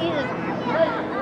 Jesus.